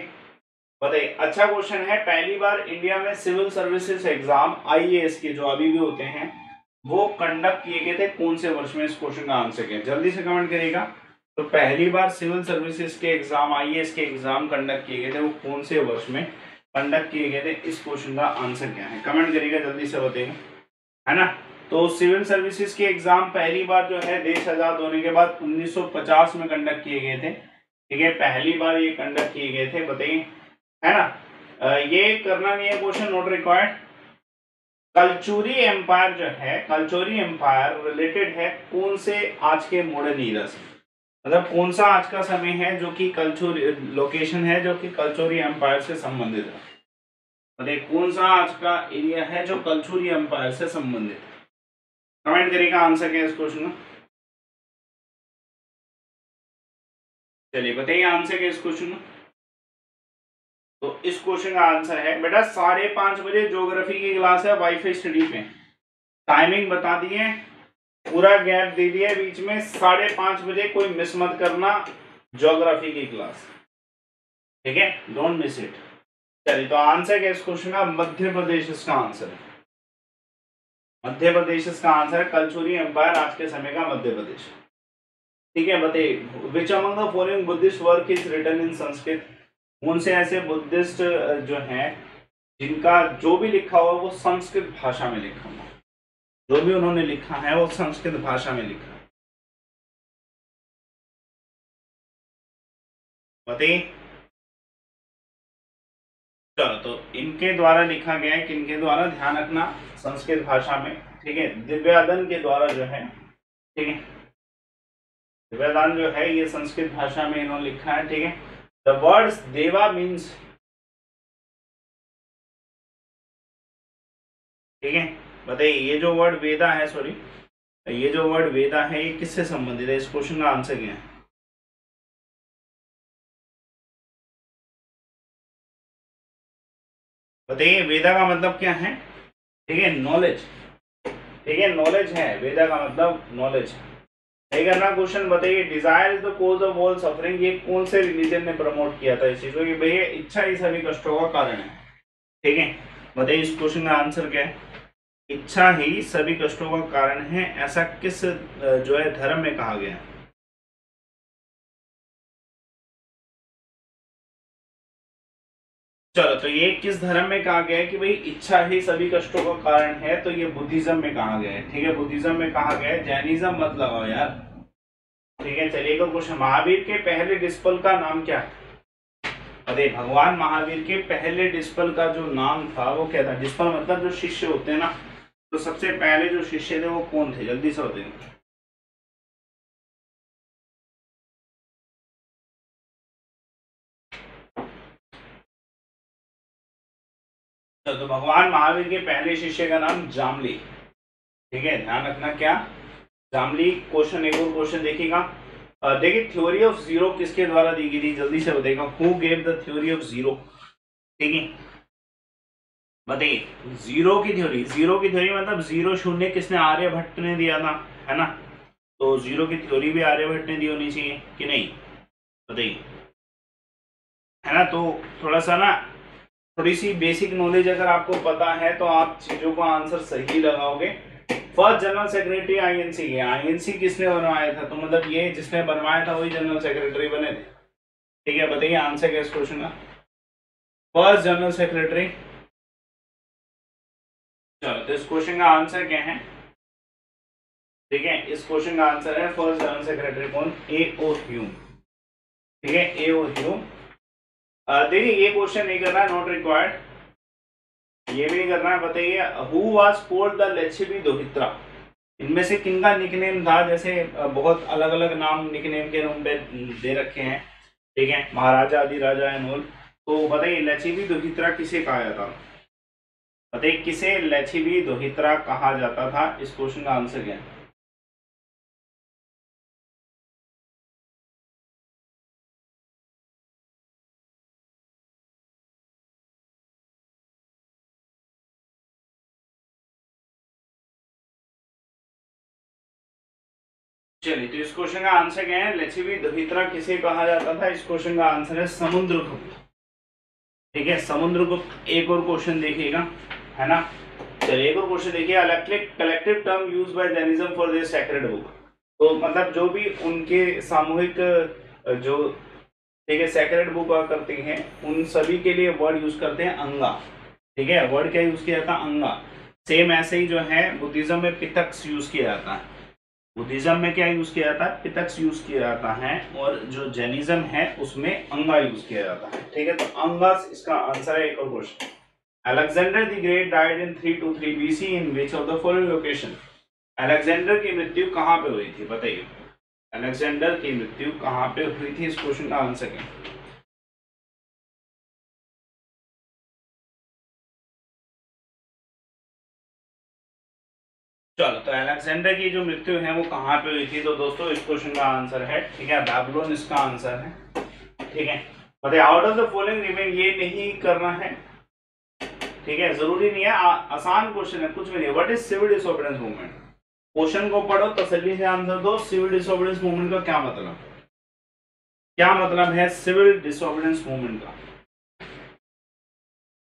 बताइए अच्छा क्वेश्चन है, पहली बार इंडिया में सिविल सर्विसेज़ एग्ज़ाम आईएएस के जो अभी भी होते हैं, वो कंडक्ट किए गए थे, कौन से वर्ष में? इस क्वेश्चन का आंसर क्या। जल्दी से कमेंट करिएगा। तो पहली बार सिविल सर्विसेज़ के एग्ज़ाम आईएएस के एग्ज़ाम कंडक्ट किए गए थे, वो कौन से वर्ष में कंडक्ट किए गए थे? इस क्वेश्चन का आंसर क्या है? कमेंट करिएगा, जल्दी से बताइए। है ना? तो सिविल सर्विसेज़ के एग्ज़ाम पहली बार जो है, देश आज़ाद होने के बाद 1950 में कंडक्ट किए गए थे। ठीक है? पहली बार ये कंडक्ट किए गए थे, बताइए। है ना? ये करना नहीं है question not required Kalachuri empire जो है, कल्चोरी एम्पायर रिलेटेड है, कौन से आज के मॉडर्न ईरा से? मतलब कौन सा आज का समय है जो कि कल्चोरी लोकेशन है जो कि कल्चोरी एम्पायर से संबंधित है? मतलब कौन सा आज का एरिया है जो कल्चोरी एम्पायर से संबंधित है? कमेंट करेगा आंसर क्या इस क्वेश्चन का चलिए बताइए आंसर क्या इस क्वेश्चन का तो इस क्वेश्चन का आंसर है, बेटा साढ़े पाँच बजे ज्योग्राफी की क्लास है वाईफाई स्टडी पे। टाइमिंग बता दिए। पूरा गैप दे दिया बीच में। साढ़े पाँच बजे कोई मिस मत करना ज्योग्राफी की क्लास ठीक है? डोंट मिस इट चलिए तो आंसर क्या इस क्वेश्चन का? मध्य प्रदेश इसका आंसर है। मध्य प्रदेश इसका आंसर है। कलचुरी एम्पायर आज के समय का मध्य प्रदेश। ठीक है, बताइए which among the following Buddhist work is written in Sanskrit उनसे ऐसे बुद्धिस्ट जो हैं, जिनका जो भी लिखा हुआ वो संस्कृत भाषा में लिखा हुआ जो भी उन्होंने लिखा है, वो संस्कृत भाषा में लिखा है। चलो तो इनके द्वारा लिखा गया है किनके द्वारा ध्यान रखना संस्कृत भाषा में, ठीक है? दिव्यादन के द्वारा जो है, ठीक है? दिव्यादन जो है, ये संस्कृत भाषा में इन्होंने लिखा है, ठीक है? The words Deva means, ठीक है? बताइए, ये जो वर्ड वेदा है सॉरी ये जो वर्ड वेदा है, ये किससे संबंधित है? इस क्वेश्चन का आंसर क्या है? बताइए वेदा का मतलब क्या है? ठीक है नॉलेज ठीक है नॉलेज है. वेदा का मतलब नॉलेज नहीं करना क्वेश्चन बताइए desire is the cause of all suffering ये कौन से रिलीजन ने प्रमोट किया था इस चीज़ को? कि भैया, इच्छा ही सभी कष्टों का कारण है। ठीक है, बताइए, इस क्वेश्चन का आंसर क्या है? इच्छा ही सभी कष्टों का कारण है, ऐसा किस जो है धर्म में कहा गया? चलो तो ये किस धर्म में कहा गया है कि भाई इच्छा ही सभी कष्टों का कारण है तो ये बुद्धिज्म में कहा गया है, ठीक है? बुद्धिज्म में कहा गया है, जैनिज्म मत लगाओ यार। ठीक है, चलिए तो क्वेश्चन महावीर के पहले डिस्पल का नाम क्या अरे, भगवान महावीर के पहले डिस्पल का जो नाम था, वो क्या था? डिस्पल मतलब जो शिष्य होते हैं ना तो सबसे पहले जो शिष्य थे वो कौन थे? जल्दी से बताइए। तो भगवान महावीर के पहले शिष्य का नाम जामली। ठीक है, ध्यान रखना क्या? जामली, क्वेश्चन, एक और क्वेश्चन देखिएगा। देखिए थ्योरी ऑफ़ ज़ीरो किसके द्वारा दी गई थी? जल्दी से बताइएगा। Who gave the theory of zero ठीक है बताइए ज़ीरो की थ्योरी ज़ीरो की थ्योरी मतलब ज़ीरो शून्य किसने आर्यभट्ट ने दिया था, है ना? तो ज़ीरो की थ्योरी भी आर्यभट्ट ने दी होनी चाहिए, कि नहीं? बताइए है ना? तो थोड़ा सा ना थोड़ी सी बेसिक नॉलेज अगर आपको पता है तो आप चीज़ों का आंसर सही लगाओगे। फ़र्स्ट जनरल सेक्रेटरी आईएनसी के आईएनसी किसने बनवाया था? तो मतलब ये जिसने बनवाया था, वही जनरल सेक्रेटरी बने थे। ठीक है, बताइए आंसर क्या इस क्वेश्चन का? फ़र्स्ट जनरल सेक्रेटरी तो इस क्वेश्चन का आंसर क्या है? ठीक है, इस क्वेश्चन का आंसर है फ़र्स्ट जनरल सेक्रेटरी कौन? ए ओ ह्यूम ठीक है ए ओ ह्यूम देखिए, ये क्वेश्चन नहीं करना नॉट रिक्वायर्ड ये भी नहीं करना है बताइए who was called the Lichchhavi dauhitra इनमें से किनका निकनेम था? जैसे बहुत अलग अलग नाम निकनेम के रूम पे दे रखे हैं। ठीक है, महाराजा, आदि राजा एंड ऑल तो बताइए लचिबी दोहित्रा किसे कहा जाता बताइए किसे लचिबी दोहित्रा कहा जाता था? इस क्वेश्चन का आंसर क्या है? चलिए तो इस क्वेश्चन का आंसर क्या है? लचिवी दोहित्रा किसे कहा जाता था? इस क्वेश्चन का आंसर है समुद्रगुप्त। ठीक है, समुद्रगुप्त, एक और क्वेश्चन देखिएगा। है ना? चलिए, एक और क्वेश्चन देखिए। Collective term use by Jainism for this sacred book तो मतलब जो भी उनके सामूहिक जो, ठीक है सेक्रेड बुक करते हैं, उन सभी के लिए वर्ड यूज़ करते हैं अंगा। ठीक है? वर्ड क्या यूज़ किया जाता है? अंगा। सेम ऐसे ही जो है बुद्धिज्म में पितक्स यूज़ किया जाता है। बुद्धिज्म में क्या यूज़ किया जाता है? पितक्स यूज़ किया जाता है और जो जैनिज्म है, उसमें अंगा यूज़ किया जाता है। ठीक है? तो अंगा, इसका आंसर है एक और question Alexander the Great died in 323 BC in which of the following location? Alexander की मृत्यु कहाँ पे हुई थी? बताइए। अलेक्जेंडर की मृत्यु कहाँ पे हुई थी? इस क्वेश्चन का आंसर क्या? चलो तो अलेक्जेंडर की जो मृत्यु है, वो कहाँ पे हुई थी? तो दोस्तों, इस क्वेश्चन का आंसर है, ठीक है? बैबलोन इसका आंसर है, ठीक है? बताइए out of the following remain ये नहीं करना है? ठीक है? ज़रूरी नहीं है आ, आसान क्वेश्चन है कुछ भी नहीं what is civil disobedience movement question को पढ़ो तसली से आंसर दो। सिविल डिसोबिडेंस मूवमेंट का क्या मतलब? क्या मतलब है सिविल डिसोबिडेंस मूवमेंट का?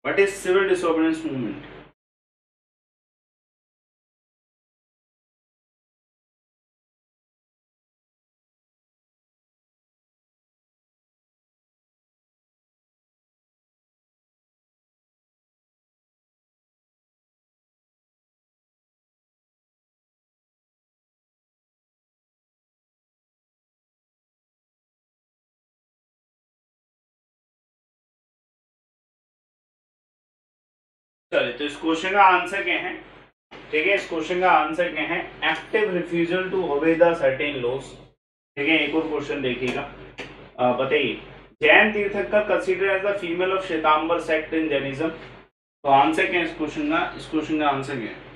What is civil disobedience movement चलिए तो इस क्वेश्चन का आंसर क्या है? ठीक है, इस क्वेश्चन का आंसर क्या है? Active refusal to obey the certain laws ठीक है, एक और क्वेश्चन देखिएगा। बताइए, Jain Tirthankar consider as the female of Shvetambara sect in Jainism तो आंसर क्या है इस क्वेश्चन का? इस क्वेश्चन का आंसर क्या है?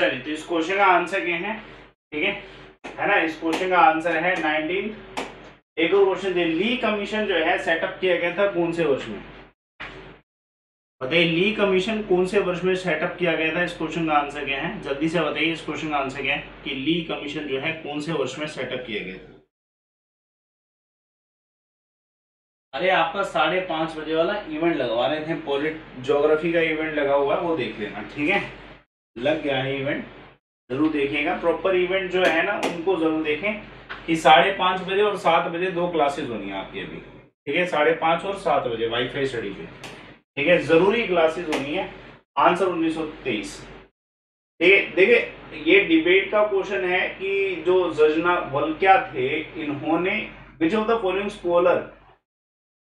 चलिए तो इस क्वेश्चन का आंसर क्या है? ठीक है? है ना? इस क्वेश्चन का आंसर है नाइनटीन एक और क्वेश्चन ली कमीशन जो है सेटअप किया गया था कौन से वर्ष में? बताइए ली कमीशन कौन से वर्ष में सेटअप किया गया था? इस क्वेश्चन का आंसर क्या है? जल्दी से बताइए, इस क्वेश्चन का आंसर क्या है? कि ली कमीशन जो है, कौन से वर्ष में सेटअप किया गया था? अरे, आपका साढ़े पाँच बजे वाला इवेंट लगवा रहे थे पोलिट ज्योग्राफी का इवेंट लगा हुआ है, वो देख लेना, ठीक है? लग गया है इवेंट ज़रूर देखिएगा प्रॉपर इवेंट जो है ना, उनको ज़रूर देखें कि साढ़े पाँच बजे और सात बजे दो क्लासेस होनी है आपकी अभी। ठीक है? साढ़े पाँच और सात बजे वाईफाई स्टडी पे। ठीक है? ज़रूरी क्लासेस होनी है। आंसर उन्नीस सौ तेईस। ठीक है? देखिए, ये डिबेट का क्वेश्चन है कि जो जजना वल्क्या थे, इन्होंने which of the following scholar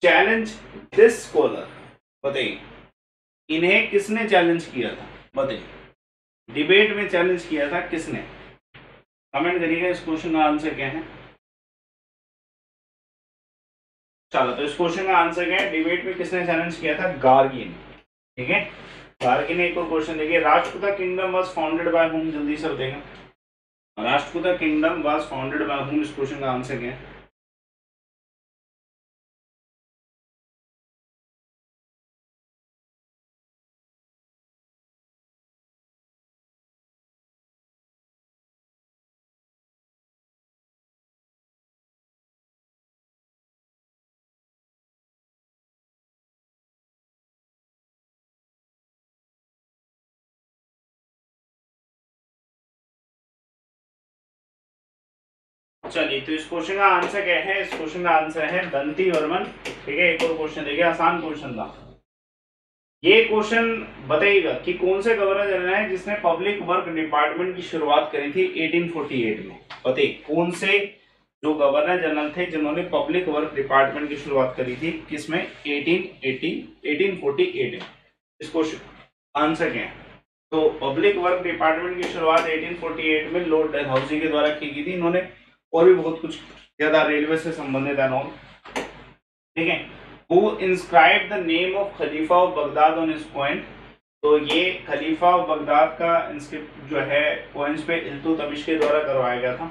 challenge this scholar बताइए। इन्हें किसने चैलेंज किया था? बताइए। डिबेट में चैलेंज किया था किसने? कमेंट करिएगा, इस क्वेश्चन का आंसर क्या है? चलो तो इस क्वेश्चन का आंसर क्या है? डिबेट में किसने चैलेंज किया था? गार्गिन। ठीक है? गार्गिन ने एक और क्वेश्चन देखिए। Rashtrakuta kingdom was founded by whom जल्दी से बताएगा Rashtrakuta kingdom was founded by whom इस क्वेश्चन का आंसर क्या है? चलिए तो इस क्वेश्चन का आंसर क्या है? इस क्वेश्चन का आंसर है दंती वर्मन ठीक है, एक और क्वेश्चन देखिए, आसान क्वेश्चन था। ये क्वेश्चन बताइएगा कि कौन से गवर्नर जनरल है जिसने पब्लिक वर्क डिपार्टमेंट की शुरुआत करी थी 1848 में? बताइए, कौन से जो गवर्नर जनरल थे जिन्होंने पब्लिक वर्क डिपार्टमेंट की शुरुआत करी थी? किसमें? 1880 1848 में। इसको आंसर क्या है? तो पब्लिक वर्क डिपार्टमेंट की शुरुआत 1848 में लॉर्ड डलहौजी के द्वारा की गई थी। इन्होंने और भी बहुत कुछ ज़्यादा रेलवे से संबंधित है नॉन ठीक है? Who inscribe the name of Khalifa of Baghdad on this coin तो ये खलीफा ऑफ़ बगदाद का इंस्क्रिप्ट जो है कॉइन्स पे इल्तुतमिश के द्वारा करवाया गया था।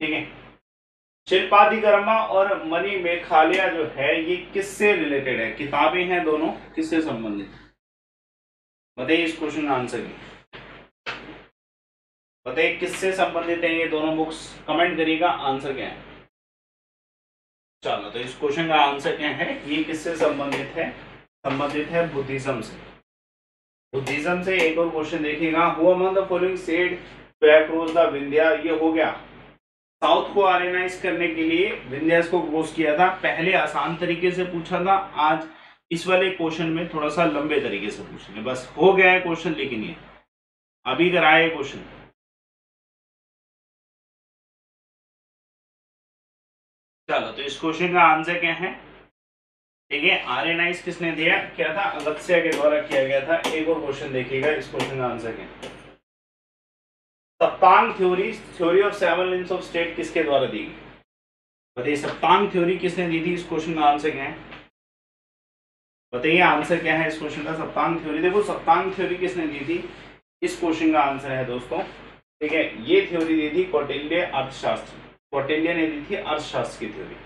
ठीक है? शिल्पाधिकर्मा और मनी मेघालय जो है, ये किससे रिलेटेड है? किताबें हैं दोनों? किससे संबंधित? बताइए इस क्वेश्चन आंसर की। बताइए, किससे संबंधित है ये दोनों बुक्स कमेंट करिएगा आंसर क्या है? चलो तो इस क्वेश्चन का आंसर क्या है? ये किससे संबंधित है? संबंधित है बुद्धिज्म से। बुद्धिज्म से एक और क्वेश्चन देखिएगा। Who among the following said to approach the Vindhya ये हो गया। साउथ को आर्यनाइज करने के लिए विंध्यास को क्रॉस किया था। पहले आसान तरीके से पूछा था। आज इस वाले क्वेश्चन में थोड़ा सा लंबे तरीके से पूछेंगे। बस हो गया है क्वेश्चन लेकिन ये। अभी कराए क्वेश्चन इस क्वेश्चन का आंसर क्या है? ठीक है आर एन आर्यनाइज किसने दिया? क्या था? अगत्या के द्वारा किया गया था। एक और क्वेश्चन देखिएगा, इस क्वेश्चन का आंसर क्या Saptanga theory theory of seven limbs of state किसके द्वारा दी गई? बताइए, सप्तांग थ्योरी किसने दी थी? इस क्वेश्चन का आंसर क्या है? बताइए, आंसर क्या है इस क्वेश्चन का? सप्तांग थ्योरी। देखो, सप्तांग थ्योरी किसने दी थी? इस क्वेश्चन का आंसर है दोस्तों। ठीक है, ये थ्योरी दी थी कौटिल्य अर्थशास्त्र। कौटिल्य ने दी थी अर्थशास्त्र की थ्योरी।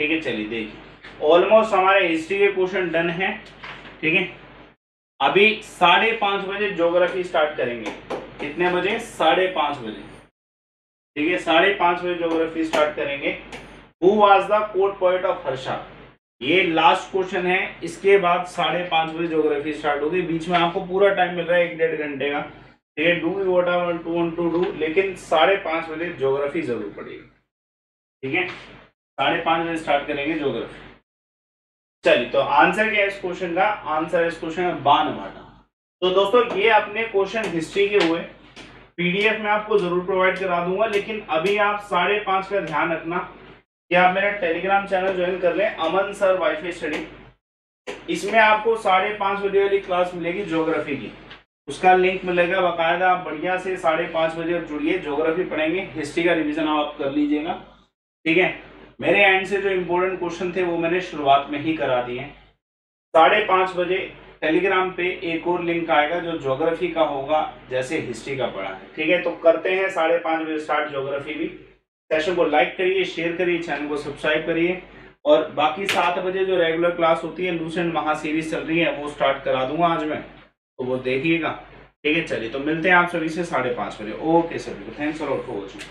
ठीक है, चलिए देखिए। ऑलमोस्ट हमारे हिस्ट्री के क्वेश्चन डन है, ठीक है? अभी साढ़े पाँच बजे ज्योग्राफी स्टार्ट करेंगे। कितने बजे? साढ़े पाँच बजे। ठीक है, साढ़े पाँच बजे ज्योग्राफी स्टार्ट करेंगे। Who was the court poet of Harsha ये लास्ट क्वेश्चन है, इसके बाद साढ़े पाँच बजे ज्योग्राफी स्टार्ट होगी। बीच में आपको पूरा टाइम मिल रहा है, एक डेढ़ घंटे का। ठीक है do whatever to want to do लेकिन साढ़े पाँच बजे ज्योग्राफी ज़रूर पड़ेगी ठीक है? साढ़े पाँच बजे स्टार्ट करेंगे ज्योग्राफी चलिए तो आंसर क्या है इस क्वेश्चन का? आंसर इस क्वेश्चन का बान वाटा तो दोस्तों, ये अपने क्वेश्चन हिस्ट्री के हुए। पीडीएफ में आपको ज़रूर प्रोवाइड करा दूँगा, लेकिन अभी आप साढ़े पाँच का ध्यान रखना कि आप मेरा टेलीग्राम चैनल ज्वाइन कर लें, अमन सर वाईफाई स्टडी इसमें आपको साढ़े पाँच बजे वाली क्लास मिलेगी ज्योग्राफी की। उसका लिंक मिलेगा बाकायदा। आप बढ़िया से साढ़े पाँच बजे जुड़िए ज्योग्राफी पढ़ेंगे। हिस्ट्री का रिविजन आप कर लीजिएगा। ठीक है? मेरे एंड से जो इम्पोर्टेंट क्वेश्चन थे, वो मैंने शुरुआत में ही करा दिए। साढ़े पाँच बजे टेलीग्राम पे एक और लिंक आएगा जो ज्योग्राफी का होगा, जैसे हिस्ट्री का पढ़ा है। ठीक है तो करते हैं साढ़े पाँच बजे स्टार्ट ज्योग्राफी भी। सेशन को लाइक करिए शेयर करिए चैनल को सब्सक्राइब करिए। और बाकी सात बजे जो रेगुलर क्लास होती है लूसेंट महा सीरीज़ चल रही है, वो स्टार्ट करा दूँगा आज मैं। तो वो देखिएगा। ठीक है, चलिए तो मिलते हैं आप सभी से साढ़े पाँच बजे। ओके सभी को थैंक्स फॉर वॉचिंग